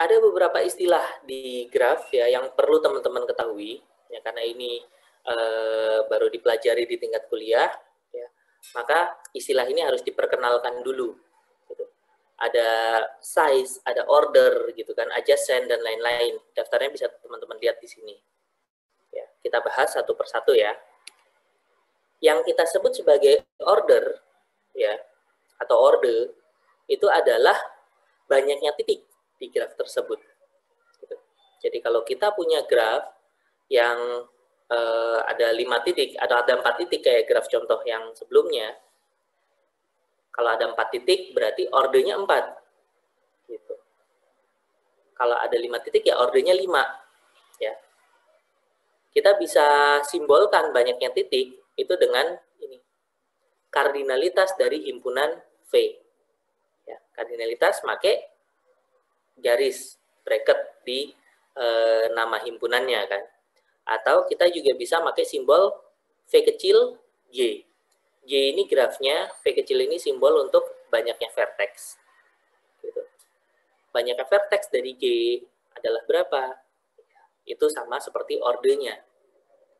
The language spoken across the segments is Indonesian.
ada beberapa istilah di graf ya yang perlu teman-teman ketahui ya karena ini uh, baru dipelajari di tingkat kuliah ya. Maka istilah ini harus diperkenalkan dulu gitu. ada size ada order gitu kan adjacent dan lain-lain. Daftarnya bisa teman-teman lihat di sini. Ya kita bahas satu persatu ya. Yang kita sebut sebagai order ya atau order itu adalah banyaknya titik di graf tersebut. Gitu. Jadi kalau kita punya graf yang uh, ada lima titik atau ada empat titik kayak graf contoh yang sebelumnya, kalau ada empat titik berarti ordernya empat. Gitu. Kalau ada lima titik ya ordernya lima. Ya. Kita bisa simbolkan banyaknya titik itu dengan ini kardinalitas dari himpunan V. Ya, kardinalitas make garis bracket di e, nama himpunannya kan. Atau kita juga bisa pakai simbol V kecil G. G ini grafnya, V kecil ini simbol untuk banyaknya vertex. Gitu. Banyaknya vertex dari G adalah berapa? Itu sama seperti ordernya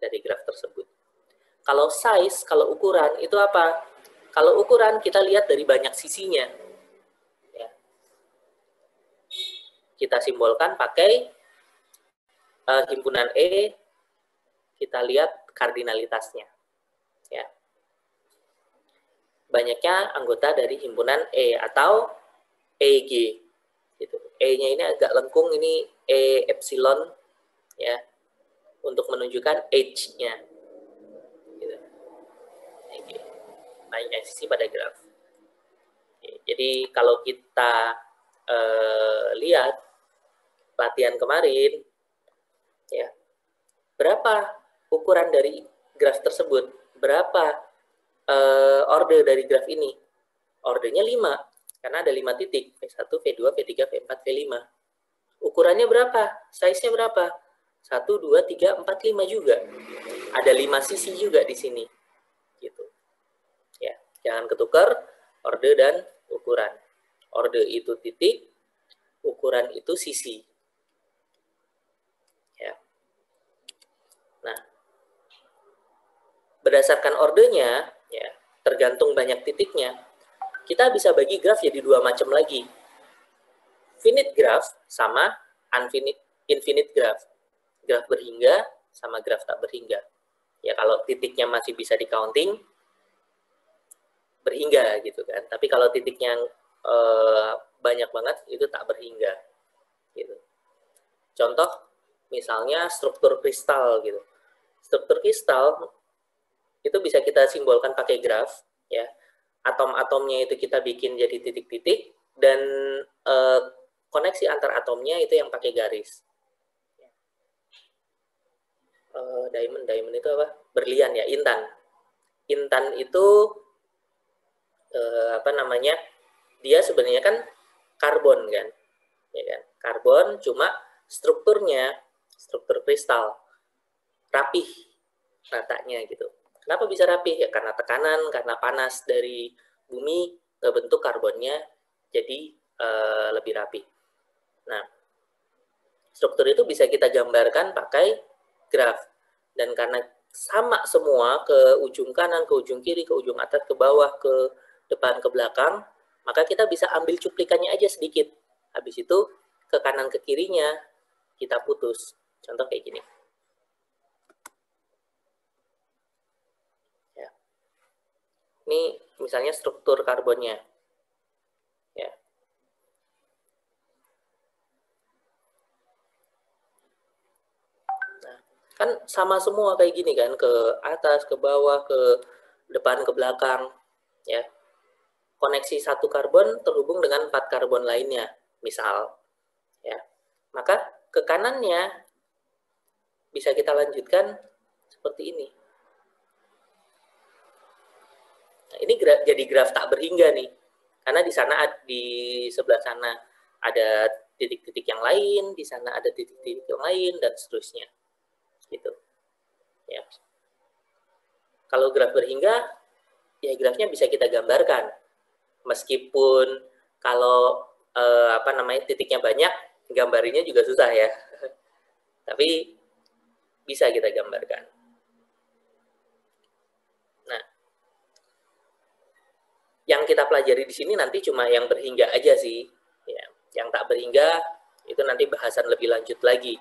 dari graf tersebut. Kalau size, kalau ukuran, itu apa? Kalau ukuran kita lihat dari banyak sisinya kita simbolkan pakai uh, himpunan E, kita lihat kardinalitasnya. Ya. Banyaknya anggota dari himpunan E atau EG. Gitu. E-nya ini agak lengkung, ini E epsilon, ya, untuk menunjukkan H-nya. Gitu. Banyak sisi pada graf. Jadi kalau kita uh, lihat latihan kemarin, ya berapa ukuran dari graf tersebut? Berapa uh, order dari graf ini? Ordernya 5, karena ada 5 titik, V1, V2, V3, V4, V5. Ukurannya berapa? Size-nya berapa? 1, 2, 3, 4, 5 juga. Ada 5 sisi juga di sini. Gitu. Ya, jangan ketukar order dan ukuran. Order itu titik, ukuran itu sisi. Berdasarkan ordernya, ya, tergantung banyak titiknya, kita bisa bagi graf jadi dua macam lagi. Finite graph sama infinite, infinite graph. Graf berhingga sama graf tak berhingga. Ya kalau titiknya masih bisa di counting, berhingga gitu kan. Tapi kalau titiknya eh, banyak banget itu tak berhingga. Gitu. Contoh misalnya struktur kristal gitu. Struktur kristal itu bisa kita simbolkan pakai graf ya. Atom-atomnya itu kita bikin jadi titik-titik dan eh, koneksi antar atomnya itu yang pakai garis. Eh, diamond diamond itu apa? Berlian ya intan. Intan itu eh, apa namanya? Dia sebenarnya kan karbon kan? Ya kan? Karbon cuma strukturnya struktur kristal. Rapih ratanya gitu Kenapa bisa rapih? Ya karena tekanan, karena panas dari bumi bentuk karbonnya jadi uh, lebih rapi. Nah, struktur itu bisa kita gambarkan pakai graf. Dan karena sama semua ke ujung kanan, ke ujung kiri, ke ujung atas, ke bawah, ke depan, ke belakang, maka kita bisa ambil cuplikannya aja sedikit. Habis itu ke kanan ke kirinya kita putus. Contoh kayak gini. Ini misalnya struktur karbonnya. Ya. Nah, kan sama semua kayak gini kan, ke atas, ke bawah, ke depan, ke belakang. Ya. Koneksi satu karbon terhubung dengan empat karbon lainnya, misal. Ya. Maka ke kanannya bisa kita lanjutkan seperti ini. Nah, ini gra jadi graf tak berhingga nih. Karena di sana di sebelah sana ada titik-titik yang lain, di sana ada titik-titik yang lain dan seterusnya. Gitu. Ya. Kalau graf berhingga ya grafnya bisa kita gambarkan. Meskipun kalau eh, apa namanya titiknya banyak, Gambarinya juga susah ya. Tapi bisa kita gambarkan. Nah, yang kita pelajari di sini nanti cuma yang berhingga aja sih. Ya, yang tak berhingga itu nanti bahasan lebih lanjut lagi.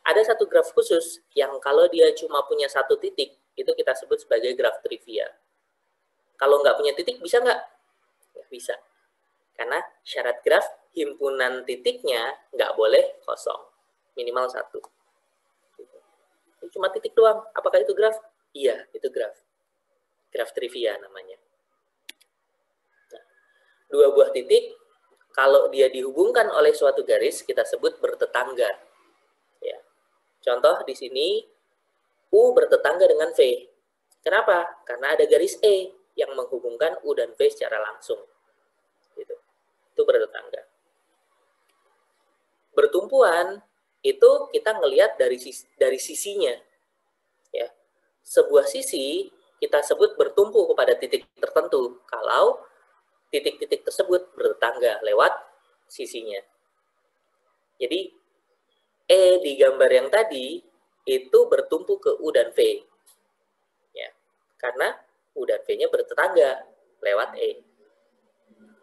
Ada satu graf khusus yang kalau dia cuma punya satu titik, itu kita sebut sebagai graf trivia. Kalau nggak punya titik, bisa nggak? Nggak bisa. Karena syarat graf, himpunan titiknya nggak boleh kosong. Minimal satu. Ini cuma titik doang. Apakah itu graf? Iya, itu graf. Graf trivia namanya. Dua buah titik, kalau dia dihubungkan oleh suatu garis, kita sebut bertetangga. Ya. Contoh di sini, U bertetangga dengan V. Kenapa? Karena ada garis E yang menghubungkan U dan V secara langsung. Gitu. Itu bertetangga. Bertumpuan itu kita ngelihat dari sisi, dari sisinya. Ya. Sebuah sisi kita sebut bertumpu kepada titik tertentu kalau titik-titik tersebut bertetangga lewat sisinya. Jadi E di gambar yang tadi itu bertumpu ke U dan V. Ya. Karena U dan V-nya bertetangga lewat E.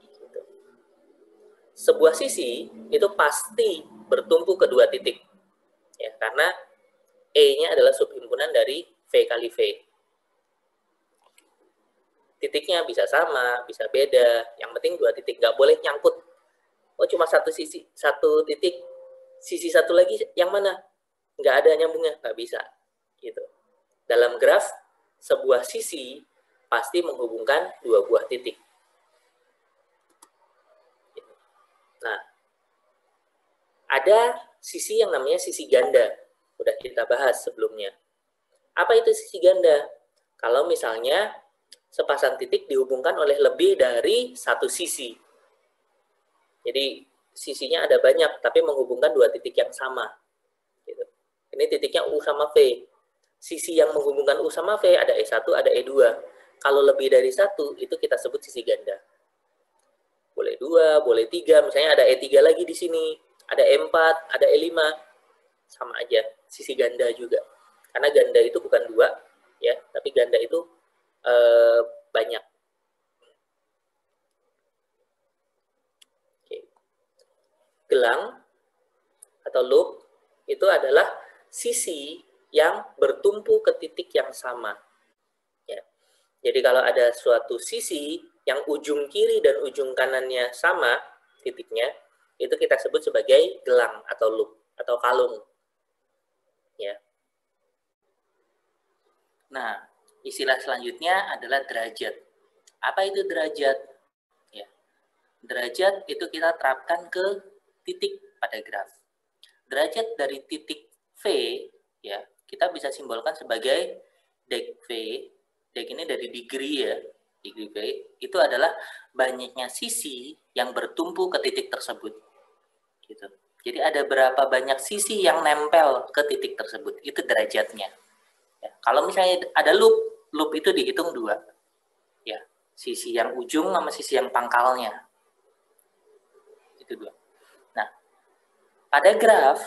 Gitu. Sebuah sisi itu pasti bertumpu ke dua titik. Ya, karena E-nya adalah subhimpunan dari V kali V. Titiknya bisa sama, bisa beda. Yang penting dua titik, nggak boleh nyangkut. Oh, cuma satu sisi, satu titik sisi satu lagi yang mana? Nggak ada nyambungnya, nggak bisa. Gitu. Dalam graf, sebuah sisi pasti menghubungkan dua buah titik. Nah, ada sisi yang namanya sisi ganda. Udah kita bahas sebelumnya. Apa itu sisi ganda? Kalau misalnya sepasang titik dihubungkan oleh lebih dari satu sisi. Jadi sisinya ada banyak, tapi menghubungkan dua titik yang sama. Gitu. Ini titiknya U sama V. Sisi yang menghubungkan U sama V ada E1, ada E2. Kalau lebih dari satu, itu kita sebut sisi ganda. Boleh dua, boleh tiga. Misalnya ada E3 lagi di sini, ada E4, ada E5. Sama aja, sisi ganda juga. Karena ganda itu bukan dua, ya, tapi ganda itu eh, banyak. gelang atau loop itu adalah sisi yang bertumpu ke titik yang sama. Ya. Jadi kalau ada suatu sisi yang ujung kiri dan ujung kanannya sama titiknya, itu kita sebut sebagai gelang atau loop atau kalung. Ya. Nah, istilah selanjutnya adalah derajat. Apa itu derajat? Ya. Derajat itu kita terapkan ke titik pada graf. Derajat dari titik V ya, kita bisa simbolkan sebagai dek V. Dek ini dari degree ya, degree V itu adalah banyaknya sisi yang bertumpu ke titik tersebut. Gitu. Jadi ada berapa banyak sisi yang nempel ke titik tersebut, itu derajatnya. Ya, kalau misalnya ada loop, loop itu dihitung dua. Ya, sisi yang ujung sama sisi yang pangkalnya. Itu dua. Pada graf,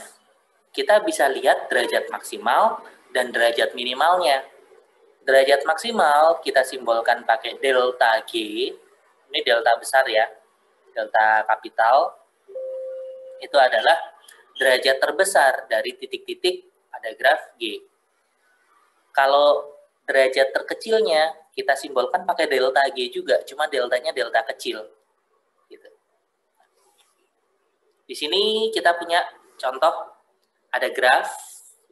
kita bisa lihat derajat maksimal dan derajat minimalnya. Derajat maksimal kita simbolkan pakai delta G. Ini delta besar ya, delta kapital. Itu adalah derajat terbesar dari titik-titik pada graf G. Kalau derajat terkecilnya kita simbolkan pakai delta G juga, cuma deltanya delta kecil. Di sini kita punya contoh ada graf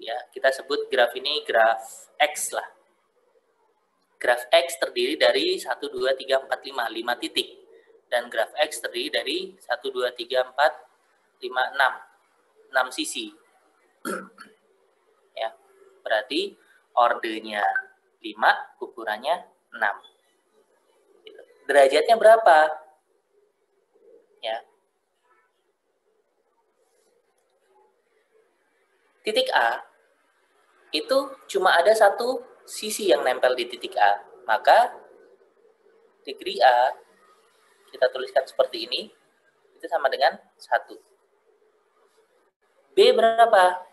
ya, kita sebut graf ini graf X lah. Graf X terdiri dari 1 2 3 4 5 5 titik dan graf X terdiri dari 1 2 3 4 5 6 6 sisi. ya. Berarti ordenya 5, ukurannya 6. Derajatnya berapa? Ya, titik A itu cuma ada satu sisi yang nempel di titik A. Maka degree A kita tuliskan seperti ini itu sama dengan satu. B berapa?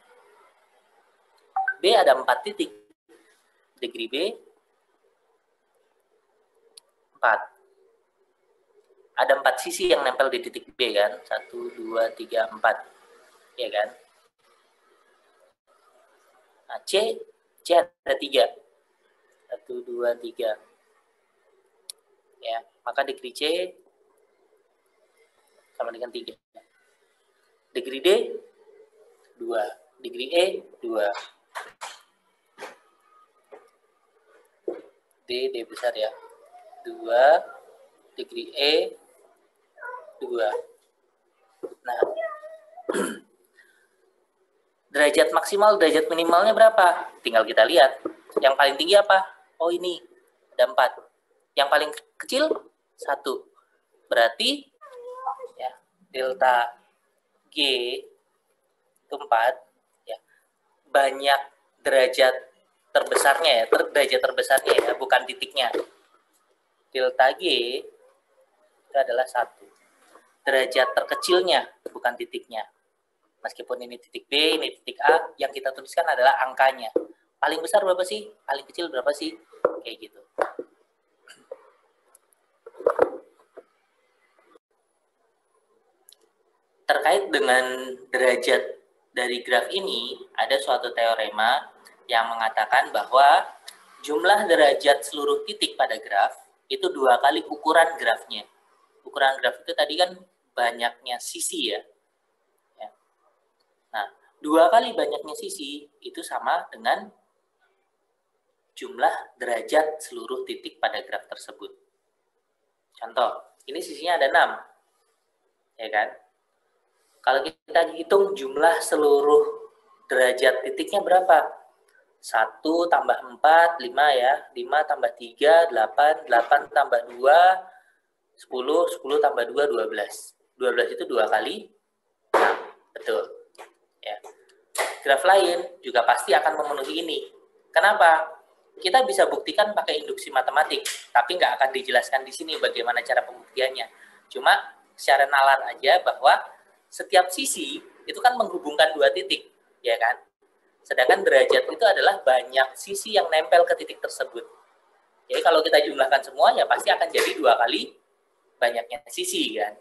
B ada 4 titik. Degree B 4. Ada 4 sisi yang nempel di titik B kan? 1, 2, 3, 4. Ya kan? Nah, C, C ada 3. 1, 2, 3. Ya, maka degree C sama dengan 3. Degree D 2. Degree E 2. D, D besar ya. 2. Degree E 2. Nah, derajat maksimal, derajat minimalnya berapa? Tinggal kita lihat. Yang paling tinggi apa? Oh ini, ada 4. Yang paling kecil, 1. Berarti, ya, delta G itu 4. Ya, banyak derajat terbesarnya ya, ter, terbesarnya ya, bukan titiknya. Delta G itu adalah 1. Derajat terkecilnya, bukan titiknya Meskipun ini titik B, ini titik A, yang kita tuliskan adalah angkanya. Paling besar berapa sih? Paling kecil berapa sih? Kayak gitu. Terkait dengan derajat dari graf ini, ada suatu teorema yang mengatakan bahwa jumlah derajat seluruh titik pada graf itu dua kali ukuran grafnya. Ukuran graf itu tadi kan banyaknya sisi ya, dua kali banyaknya sisi itu sama dengan jumlah derajat seluruh titik pada graf tersebut. Contoh, ini sisinya ada 6. Ya kan? Kalau kita hitung jumlah seluruh derajat titiknya berapa? 1 tambah 4, 5 ya. 5 tambah 3, 8, 8 tambah 2, 10, 10 tambah 2, 12. 12 itu dua kali 6. Betul. Ya graf lain juga pasti akan memenuhi ini. Kenapa? Kita bisa buktikan pakai induksi matematik, tapi nggak akan dijelaskan di sini bagaimana cara pembuktiannya. Cuma secara nalar aja bahwa setiap sisi itu kan menghubungkan dua titik, ya kan? Sedangkan derajat itu adalah banyak sisi yang nempel ke titik tersebut. Jadi kalau kita jumlahkan semua ya pasti akan jadi dua kali banyaknya sisi kan.